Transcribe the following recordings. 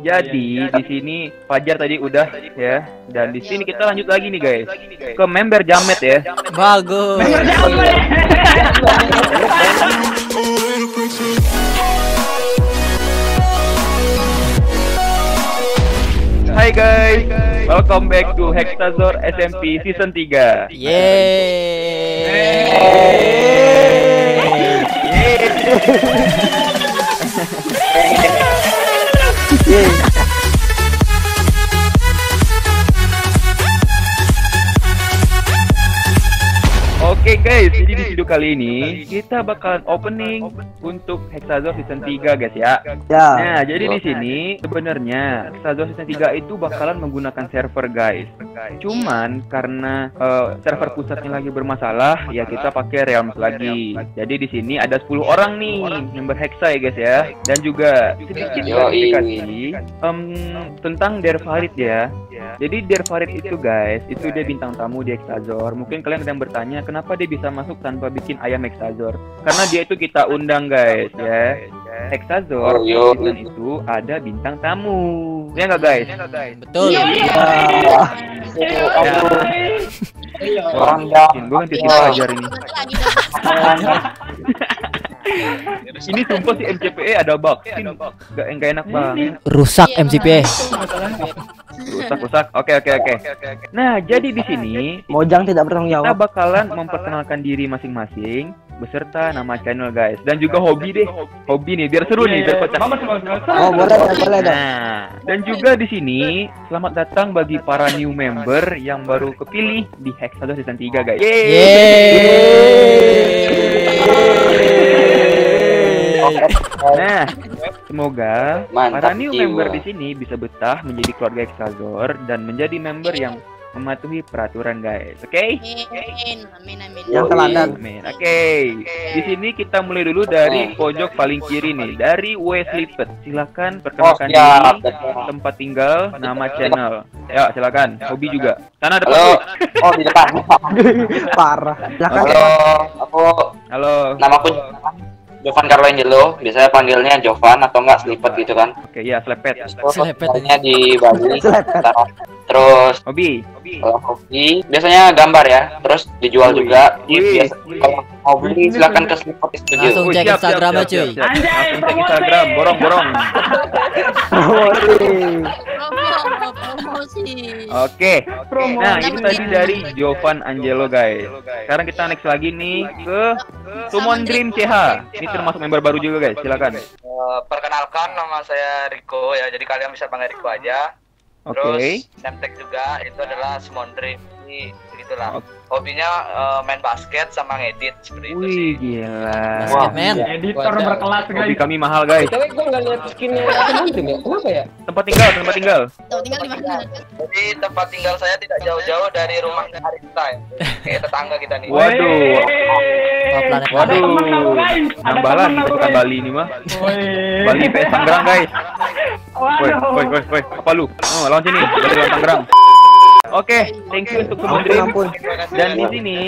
Jadi di sini Fajar tadi udah ya dan di sini kita lanjut lagi nih guys. Ke member Jamet ya. Bagus. Hai guys, welcome back to Hexazor SMP Season 3 Yeay. Yeah. Oke guys, jadi di video kali ini kita bakalan opening untuk Hexazor Season 3 guys ya. Ya. Nah, jadi di sini sebenarnya Hexazor Season 3 itu bakalan menggunakan server guys. Cuman karena eh, server pusatnya lagi bermasalah, ya kita pakai Realms lagi. Jadi di sini ada 10 orang nih member Hexa ya guys ya. Dan juga sedikit klarifikasi em, tentang Dervarit ya. Jadi Dervarit itu guys, itu dia bintang tamu di Hexazor. Mungkin kalian sedang bertanya kenapa dia bisa masuk tanpa bikin ayam Hexazor? Karena dia itu kita undang guys ya. Hexazor Oh, yo. season itu ada bintang tamu. Ya nggak guys? Betul. Ya. Orang Mungkin gue ganti tim Fajar ini. Ini sumpah si MCPE ada bug. Gak enggak enak banget. Rusak MCP. Rusak rusak. Oke oke oke. Nah, jadi di sini Mojang tidak bertanggung kita jawab. bakalan memperkenalkan diri masing-masing beserta nama channel guys dan juga hobi deh. Hobi nih biar seru nih biar kocak. Oh, boleh boleh dah. Nah, dan juga di sini selamat datang bagi para new member yang baru kepilih di Hexador Season 3 guys. Yeay. Nah, semoga Mantap para new jiwa. member di sini bisa betah menjadi keluarga Hexazor dan menjadi member yang mematuhi peraturan guys. Oke? Amin, amin, amin. Yang teladan. Amin. Oke. Di sini kita mulai dulu dari pojok paling kiri nih, dari Weslipet. Silakan Oh, perkenalkan siap. diri, tempat tinggal, nama channel. Ya, silakan. Hobi juga. Sana depan. Halo. Oh, di depan. Parah. Silakan. Halo. Aku Halo. namaku Jovan Carlo Angelo. Biasanya panggilnya Jovan atau enggak Slipet gitu kan. Oke, ya, selepet. Terus Selepet tinggalnya di Bali. Terus Hobi. kalau hobi biasanya gambar ya. Terus dijual Wih. juga. Biasa kalau mau beli silakan ke Slipet Studio. Langsung cek Instagramnya, siap, siap, cuy. Langsung cek Instagram, borong borong. Promosi. Promo, promosi. Oke. Nah, mungkin- tadi dari Jovan Angelo guys. Sekarang kita next lagi nih ke Summon Dream CH. Ini termasuk member baru juga guys. Silakan. Eh, perkenalkan nama saya Riko ya, jadi kalian bisa panggil Riko aja. Oke. Terus Semtek juga itu adalah. Jadi begitulah. Hobinya eh, main basket sama ngedit seperti itu sih. Wih, gila. Basket man. Editor berkelas Hobi kami mahal guys. Tapi gue nggak lihat skinnya Akademik ya? Kenapa ya? Tempat tinggal, tempat tinggal. Tuh, tinggal di mana? Jadi tempat tinggal saya tidak jauh-jauh dari rumah Arista ya. Kayak tetangga kita nih. Waduh. Oh, Waduh. Nambah lagi pasukan Bali ini mah. Bali PS Tangerang guys. Woi, woi, woi, woi. Apa lu? Oh, lawan sini. Dari lawan Tangerang. Oke, thank you untuk ampun. Dan di sini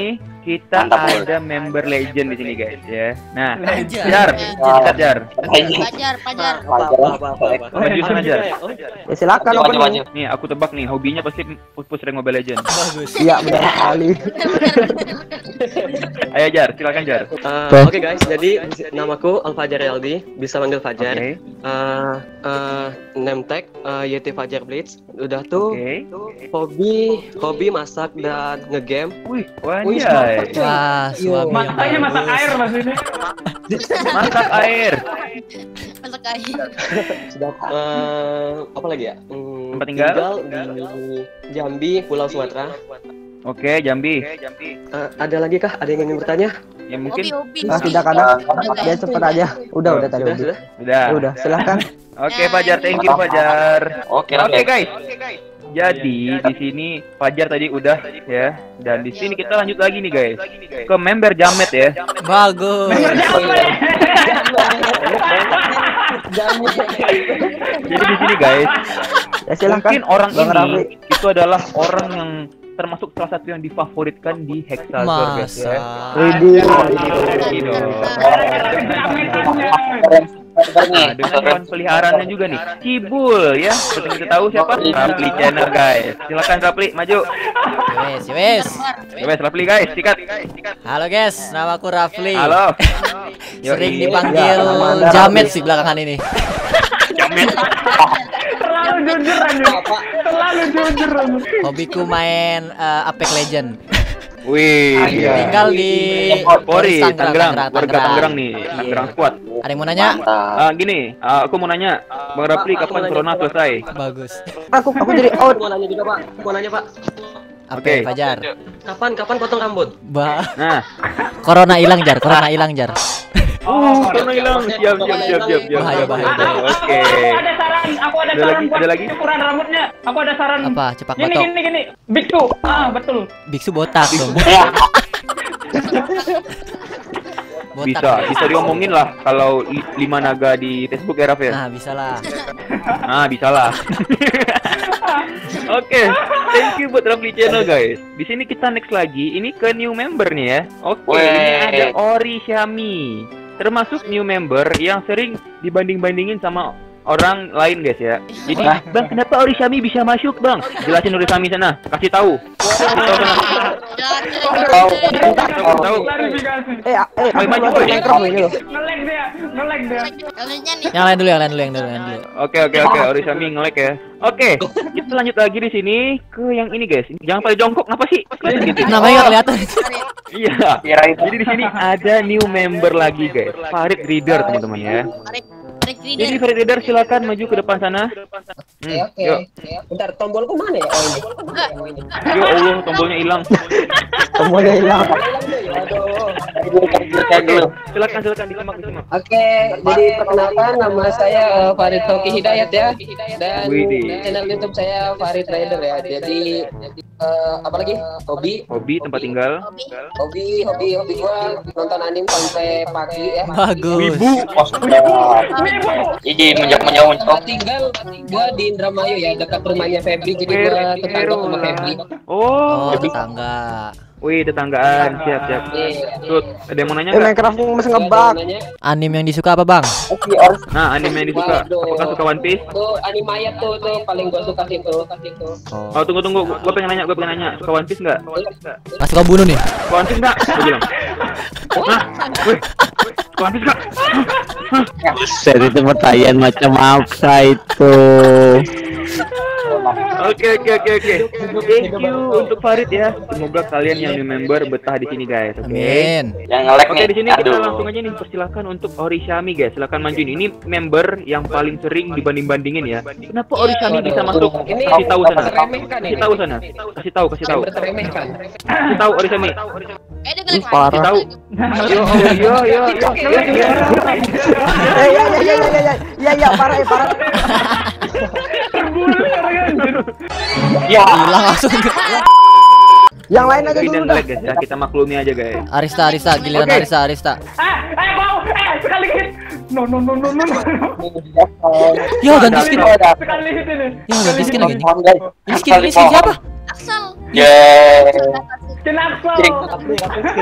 kita Mantap, ada member legend di sini guys ya. Nah. Pajar, pajar. Apa, apa, apa, apa, apa. Maju sana Jar. Ya silakan. Nih, aku tebak nih, hobinya pasti push-push rank Mobile Legend. Bagus. Iya, benar sekali. Ayo Jar, silakan Jar. Uh, Oke. Oke guys, jadi namaku Alfajar Eldi, bisa manggil Fajar. Oke. Uh, uh, name tag uh, Yeti Fajar Blitz. Udah tuh Oke. hobi hobi masak dan ngegame. Wih, Wah, suami Masaknya masak air maksudnya. Masak air. Masak air. Sudah uh, apa lagi ya? Hmm, Tempat tinggal? di Jambi, Pulau Sumatera. Oke, Jambi. Uh, ada lagi kah? Ada yang ingin bertanya? Ya mungkin. Ah, tidak kadang. Udah, guys. Dia cepat aja. Udah, udah tadi. Sudah, Udah, sudah. udah. udah. Silakan. Oke, Fajar, thank you Fajar. Oke, Oke, oke. guys. Jadi di sini Fajar tadi udah ya dan di sini kita lanjut lagi nih guys ke member Jamet ya. Bagus. Jadi di sini guys Ya silakan. mungkin orang Bang ini itu adalah orang yang termasuk salah satu yang difavoritkan di Hexazor guys Masa. ya. Dong. Nah, dengan hewan peliharaannya juga nih, Cibul ya. Seperti kita tahu siapa? Rapli Channel guys. Silakan Rapli maju. Wes, wes. Ya wes Rapli guys, sikat. Halo guys, nama aku Rafli. Halo. Sering dipanggil Ya, Anda Jamet sih belakangan ini. Terlalu jujur anjir. Terlalu jujur. Hobiku main eh, Apex Legend. Wih, Tinggal di Polri, Tangerang, Tangerang, warga Tangerang nih, Iya. Tangerang squad. Ada yang mau nanya? Ah, gini, ah, aku mau nanya, Bang Rapli kapan corona selesai? Bagus. Aku aku jadi out. Mau nanya juga pak, mau nanya pak. Apa Oke. Fajar? Kapan kapan potong rambut? Ba Nah, Corona hilang jar, corona hilang jar. uh, corona hilang, siap, siap, siap, siap, siap. Bahaya, bahaya. Oke. Aku ada saran, aku ada Ada saran lagi, buat ada lagi? ukuran rambutnya. Aku ada saran. Apa? Cepak Gini batok. gini gini. Biksu. Ah, betul. Biksu botak dong. Botak. Bisa, bisa diomongin lah kalau li- lima naga di Facebook ya, Raf ya? Nah, bisa lah. Ah, bisa lah. Oke, thank you buat Rafli Channel guys. Di sini kita next lagi, ini ke new member nih ya. Oke, ini Weh. ada Ori Syami. Termasuk new member yang sering dibanding-bandingin sama orang lain guys ya. Jadi, Bang, kenapa Ori Syami bisa masuk, Bang? Jelasin Ori Syami sana, kasih tahu. Kasih tahu sana. Tahu. Tahu. Eh, ah, eh, maju, ini loh. Ngelek dia, ngelek dia. Kaliannya nih. Yang lain dulu, yang lain dulu, yang dulu, yang dulu. Oke oke oke, Ori Syami nge-like ya. Oke, kita lanjut lagi di sini ke yang ini guys. Jangan pada jongkok, kenapa sih? Kelihatan gitu. Namanya nggak kelihatan. Iya. Jadi di sini ada new member lagi guys. Farid Reader teman-teman ya. Jadi. Farid Reader silakan maju ke depan sana. Hmm, yuk. Bentar, tombolku mana ya? Oh ini. Ya Allah, tombolnya hilang. Semuanya hilang. Dulu. Silakan silakan disimak disimak. Oke, jadi perkenalkan nama saya eh, Farid Toki Hidayat ya. Dan channel YouTube saya Farid Rider ya. Jadi eh, apa lagi? Hobi, Hobi tempat tinggal. Hobi. hobi, hobi, hobi gua nonton anime sampai pagi ya. Bagus. Iji menjauh-menjauh. Tinggal gua di Indramayu ya dekat rumahnya Febri jadi gua tetangga sama Febri. Oh, Oh, tetangga. Wih tetanggaan. Siap siap. Tuh, ada yang mau nanya Eh, nggak? Minecraft masih Nggak ada ngebug. yang nanya. Anime yang disuka apa, Bang? Nah, anime yang disuka. Apakah suka One Piece? Tuh anime ayat tuh tuh paling gua suka situ. situ. Oh. Oh, tunggu tunggu. Gua pengen nanya, gua pengen nanya. Suka One Piece nggak? Mas suka bunuh nih. Suka One Piece nggak? Gua bilang. Hah? Wih. Suka One Piece nggak? Buset itu pertanyaan macam apa itu? Oke oke oke oke. Thank you untuk Farid ya. Semoga kalian yang new member betah di sini guys. Oke. Amin. Yang ngelek Oke nih. di sini kita Aduh. langsung aja nih persilakan untuk Ori Syami guys. Silakan majuin. Ini member yang paling sering dibanding-bandingin ya. Kenapa Ori Syami bisa masuk? Ini Kasih tahu sana. Kasih tahu sana. Kasih tahu, kasih tahu. Kasih tahu Ori Syami. Eh, dia gelek Parah. Kasih tahu. Yo yo yo yo. Eh, ya ya ya ya ya ya. Ya ya parah ya parah. Ya. Hilang langsung. Yang lain aja dulu dah. guys ya. Kita maklumi aja guys. Arista, Arista, giliran Oke. Arista, Arista. Eh, eh, bau. Eh, sekali hit. No, no, no, no, no. Yo, ganti skin. Sekali hit ini. Yo, ganti skin lagi. Ini skin, ini skin siapa? Aksel. Yeay. Skin Axel.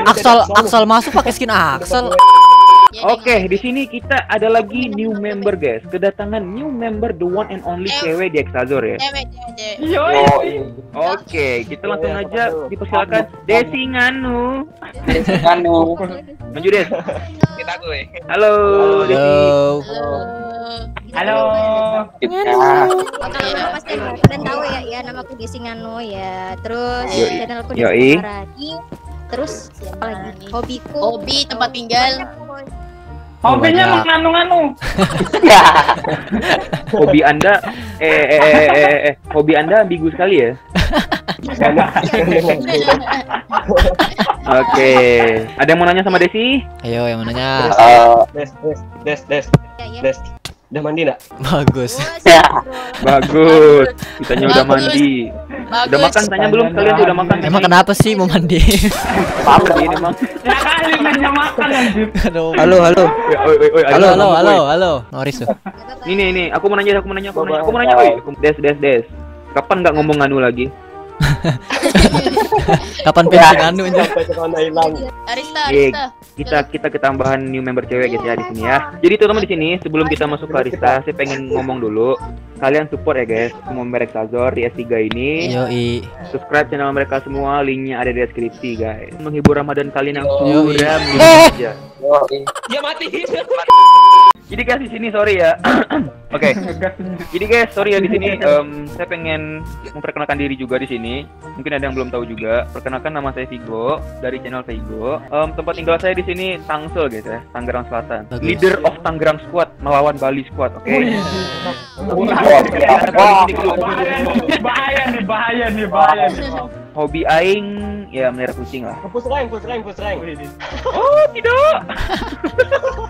Aksal, Aksal masuk pakai skin Aksal. Ya, Oke, di sini kita ada lagi new member guys. Kedatangan new member the one and only cewek di Exazor ya. Cewek, cewek, cewek. Yoi. Yoi. Oke, kita langsung aja dipersilakan Desi Nganu. Anu. Maju Des. Kita gue. Halo, Desi. Halo. Halo. Kita. Oke, pasti kalian tahu ya ya nama aku Desi Ngano ya terus Yoi. channel aku Yoi. Desi Maradi terus apa lagi hobiku Hobi, tempat tinggal. Hobinya banyak. menganu-nganu. Hobi Anda eh eh eh, eh, eh, hobi Anda ambigu sekali ya. Oke, ada yang mau nanya sama Desi? Ayo, yang mananya? Eh, Des, des, des, des, ya ya des. Udah mandi enggak? Bagus. ya. Bagus. Kitanya udah mandi. Bagus. Udah makan? Tanya belum? Kalian tuh udah makan? Emang kenapa sih mau mandi? Ini emang. Ya kali nanya makan anjir. Aduh. Halo halo. Oi, oi, oi, Halo, halo, halo, oi. halo. Noris tuh. Ini nih, ini. Aku mau nanya, aku mau nanya, aku mau nanya, aku mau nanya, Des, des, des. Kapan nggak ngomong anu lagi? Kapan pensiun anu corona hilang. Arista, Arista. kita kita ketambahan new member cewek guys ya di sini ya. Jadi teman-teman di sini sebelum kita masuk ke Arista, saya pengen ngomong dulu. Kalian support ya guys semua member Exazor di S3 ini. Yoi. Subscribe channel mereka semua, linknya ada di deskripsi guys. Menghibur Ramadan kalian yang Yoi. suram Eh. gitu aja. Ya mati. Jadi guys di sini sorry ya. Oke. Jadi guys sorry ya di sini em, saya pengen memperkenalkan diri juga di sini. Mungkin ada yang belum tahu juga. Perkenalkan nama saya Vigo dari channel Vigo. Em, tempat tinggal saya di sini Tangsel guys ya, Tangerang Selatan. Bagus. Leader of Tangerang Squad melawan Bali Squad. Oke. bahaya nih, bahaya nih, bahaya nih. Hobi aing ya melihara kucing lah. Push rank, push rank. Oh tidak.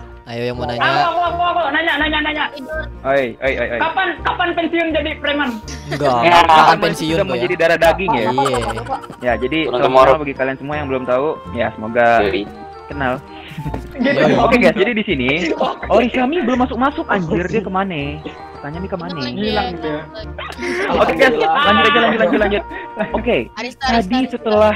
Ayo yang mau nanya. aku, aku, aku, nanya, nanya, nanya. Oi, oi, oi, oi. Kapan, kapan pensiun jadi preman? Enggak, Ya, kapan pensiun sudah kok mau ya? jadi darah daging ya. Iya. Ya, jadi kenal bagi kalian semua yang belum tahu, ya semoga kenal. Gitu. Oke guys, jadi di sini Oh Rishami belum masuk masuk anjir dia ke mana? Tanya nih ke mana? Hilang gitu ya. Oke guys, lanjut aja lanjut lanjut lanjut. Oke, Arista. tadi setelah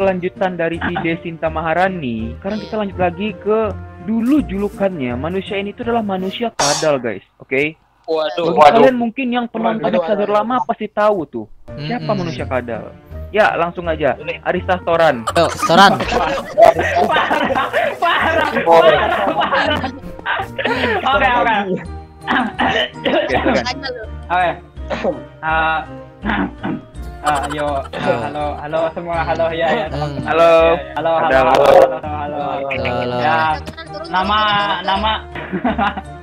kelanjutan dari si Desinta Maharani, sekarang kita lanjut lagi ke dulu julukannya manusia ini itu adalah manusia kadal guys. Oke, Waduh. bagi kalian mungkin yang penonton Waduh, Exador lama pasti tahu tuh siapa Mm-mm. manusia kadal. Ya langsung aja, Arista Toran. Yuk, setoran. Parah, Oh. parah, parah. Oke, oke. Oke. Oke. Ah, ah, yo, ah, halo, halo semua, halo ya, ya. Hmm. Halo. Halo, halo, Ada halo, halo. halo, halo. Halo. Ya, Turun, nama, turun. Nama.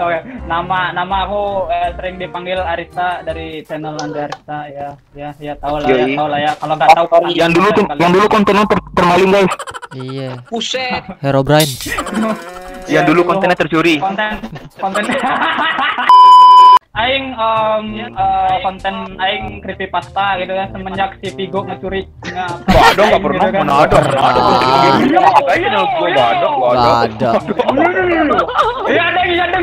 Oke, nama, nama aku eh, sering dipanggil Arista dari channel Anda Arista ya, ya, ya tahu lah, ya, tahu lah ya. Kalau nggak tahu, Yang dulu tuh, yang dulu kontennya ter termaling guys. Iya. Buset. Hero Brian. Yang dulu kontennya tercuri. konten konten aing um, eh, konten aing creepypasta gitu kan semenjak si Vigo ngecuri nggak Gak ada, gak pernah, gitu kan. mana ada, mana ada. Ayo nang gua badok, iya Ada. Ya ada, ya ada.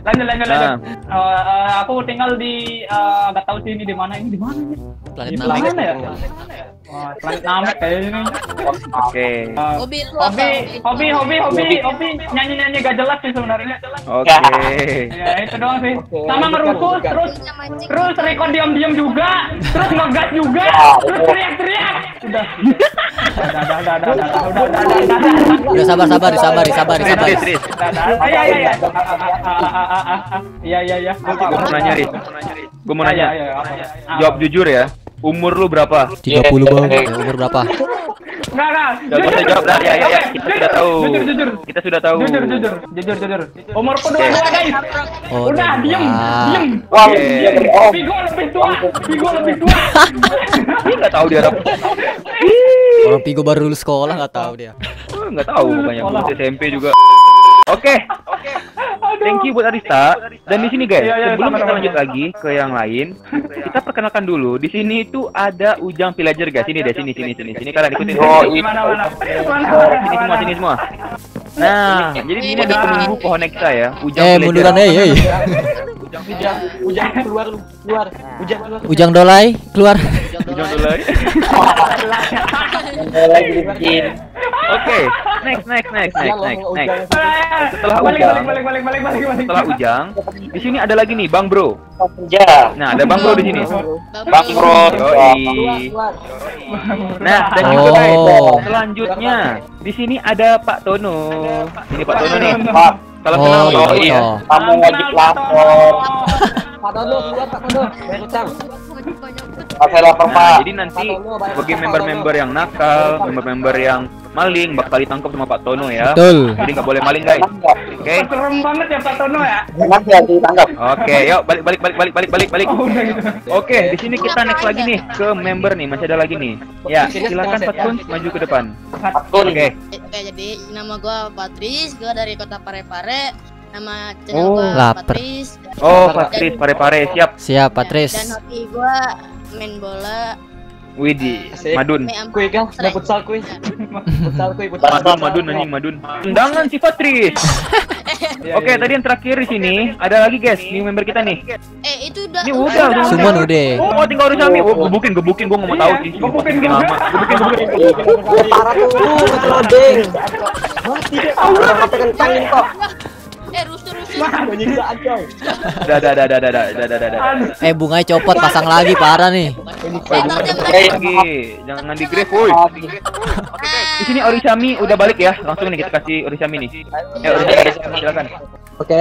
lanjut lanjut lanjut. Eh, eh, aku tinggal di eh, nggak tahu sih ini di mana ini di mana ya? ini. Planet mana ya? Wah, planet kayaknya nih. Oke. Hobi, hobi, hobi, hobi, hobi, nyanyi nyanyi gak jelas sih sebenarnya. Oke. Ya itu doang sih. Sama ngerukus, terus terus rekod diam diam juga, terus ngegas juga, terus teriak teriak. Sudah. Udah sabar sabar sabar sabar sabar. Iya iya iya. Iya iya iya. Gue mau nanya, Gue mau nanya. Jawab jujur ya. Umur lu berapa? 30 bang. Umur berapa? Enggak, enggak. Gak usah jawab dah, ya, ya, ya. Kita jujur, sudah tahu. Jujur, jujur. Kita sudah tahu. Jujur, jujur, jujur, jujur. Umurku dua dua guys. Oh, Udah, diem, diem. Wah, om. Vigo lebih tua, Vigo lebih tua. Dia nggak tahu dia apa. Orang Pigo baru lulus sekolah nggak tahu dia. Oh, Nggak tahu pokoknya. Lulus SMP juga. Oke, thank you buat Arista. Dan di sini guys, Iya, iya, sebelum kita lanjut lagi ke yang lain, kita perkenalkan dulu. Di sini itu ada Ujang Villager guys. Sini deh, sini, sini, sini, sini. Kalian ikutin. Oh, sini. Mana, mana, mana, Sini semua, sini semua. Nah, jadi di sini ada penunggu pohon Nexa ya. Ujang Eh munduran eh, eh. Ujang, ujang keluar lu, keluar. Ujang keluar. Ujang dolai keluar. Ujang aja. lagi bikin. Oke, next, next, next, next, next, next. Setelah balik, Ujang, balik, balik, balik, balik, balik. setelah Ujang, di sini ada lagi nih, Bang Bro. Ya, Nah, ada Bang Bro di sini. Bang Bro. Yoi. Nah, dan juga Oh. guys, selanjutnya di sini ada Pak Tono. Ini Pak Tono nih. Pak, Salam Oh, kenal iya. Yoi ya. Oh. kamu wajib lapor. Pak Tono keluar, Pak Tono. Utang. Pak saya lapor, Nah, Pak. jadi nanti bagi member-member yang nakal, member-member yang maling bakal ditangkap sama Pak Tono ya. Betul. Jadi nggak boleh maling guys. Oke. Serem banget ya Pak Tono ya. Nanti ya ditangkap. Oke, yuk balik balik balik balik balik balik balik. Oh, udah gitu. Oke, di sini kita next lagi nih ke member nih, masih ada lagi nih. Ya, silakan Pak Kun maju ke depan. Kun. Oke. Oke, jadi nama gua Patris, gua dari kota Parepare. Nama Oh, channel gua lapar. Patris. Oh, Patris pare-pare siap. Siap Dan Patris. hobi gua main bola. Widih, Asik. Madun. Kue kan, udah futsal kue. Futsal kue, futsal. Madun, Madun anjing Madun. Tendangan si Patris. Oke, tadi yang terakhir di sini ada lagi guys, new member kita nih. Eh itu udah. Ini udah, udah. Summon udah. Oh, tinggal Risami. Oh, gebukin, gebukin gua nggak mau tahu sih. Gebukin. Gebukin, gebukin. Ya parah tuh, masih loading. Udah HP kencangin kok. Eh. Udah, udah, udah, udah, udah, udah, udah, udah, udah. Eh bunganya copot pasang lagi parah nih. Lagi, jangan di grave, woi. Di sini Orisami udah balik ya. Langsung nih kita kasih Orisami nih. Eh, Orisami, silakan. Oke.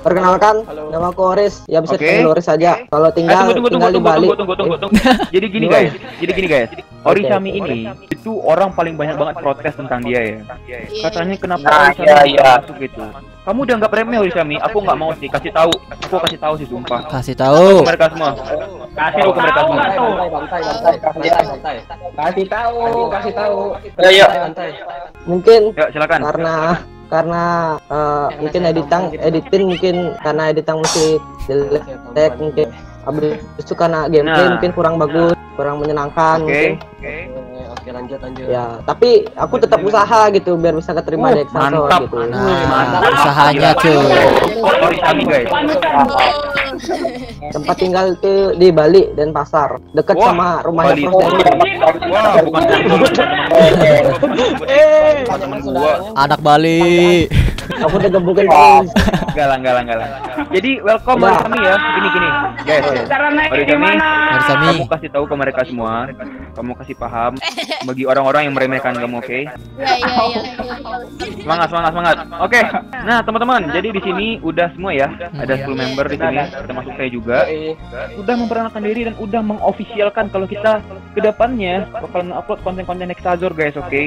Perkenalkan, nama aku Oris. Ya bisa dipanggil Oris aja. Kalau Eh, tinggal tunggu, tunggu, tinggal tunggu, di Bali. tunggu, tunggu, tunggu, tunggu, tunggu. Jadi gini guys, jadi gini guys. Orisami ini itu orang paling banyak banget protes tentang dia ya. Katanya kenapa Nah, Orisami iya, nggak iya. masuk gitu. Kamu udah nggak remeh Orisami, aku nggak mau sih. Kasih tahu, aku kasih tahu sih sumpah. Kasih Ke tahu. mereka semua. Kasih tahu ke mereka semua. Kasih tahu, kasih tahu. Ya, ya. Mungkin Ya, silakan. karena karena eh, mungkin editan editin mungkin karena editan musik jelek mungkin habis itu karena gameplay Nah. mungkin kurang bagus kurang menyenangkan Oke. mungkin. Oke, lanjut lanjut. ya tapi aku tetap usaha gitu biar bisa keterima di Exansor Mantap. gitu Nah, usahanya cuy. Tempat tinggal itu di Bali dan pasar dekat sama rumahnya Bali. Prof. Wah, bukan gua. Anak Bali. aku udah gebukin terus Galang, galang, galang. Jadi welcome Udah. Orisami ya. Gini gini. Guys, Cara naik Orisami, gimana? Orisami. kamu kasih tahu ke mereka semua. Kamu kasih paham bagi orang-orang yang meremehkan kamu, oke? Ya ya ya. Semangat, semangat, semangat. Oke. Nah, teman-teman, jadi di sini udah semua ya. Ada 10 member di sini, termasuk saya juga. Udah memperkenalkan diri dan udah mengofisialkan kalau kita ke depannya bakal upload konten-konten Nextazor guys, oke?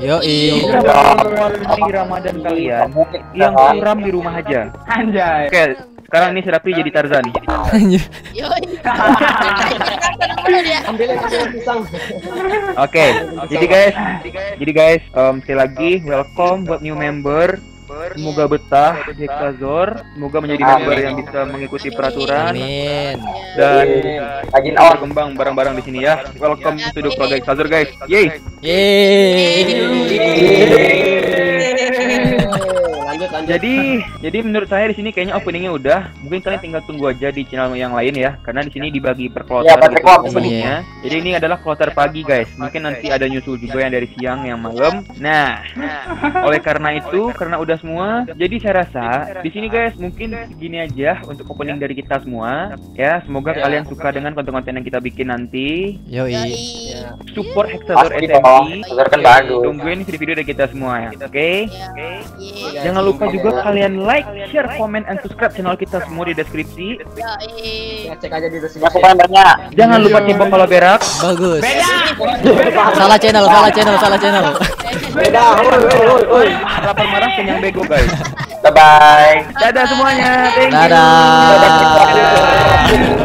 Kita bakal menguasai Ramadan kalian yang suram di rumah aja. Anjay. Oke, sekarang ini Serapi jadi Tarzan. Yo. Ambilin ambilin pisang. Oke, jadi guys, jadi guys, em, sekali lagi welcome buat new member. Semoga betah di Hexazor, semoga menjadi member yang bisa mengikuti peraturan Amin. dan on. berkembang bareng-bareng di sini ya. Welcome to the project Hexazor guys. Yeay. Yeay. Lanjut. Jadi, jadi menurut saya di sini kayaknya openingnya udah. Mungkin kalian tinggal tunggu aja di channel yang lain ya, karena di sini dibagi per kloter Ya, per gitu openingnya. Jadi ini adalah kloter pagi guys. Mungkin nanti ada nyusul juga yang dari siang, yang malam. Nah, oleh karena itu, karena udah semua, jadi saya rasa di sini guys mungkin segini aja untuk opening dari kita semua. Ya, semoga Ya. kalian suka dengan konten-konten yang kita bikin nanti. Yoi. Support. SMI. Hexazor kan bagus. Tungguin video-video dari kita semua ya. Oke? Iya. Jangan lupa juga kalian like, share, comment, and subscribe channel kita semua di deskripsi. Ya, cek aja di deskripsi. Ya, banyak. Jangan lupa cebok kalau berak. Bagus. Salah channel, salah channel, salah channel. beda Lapar marah kenyang bego guys. Bye bye. Dadah semuanya. Thank you. Dadah. Dadah.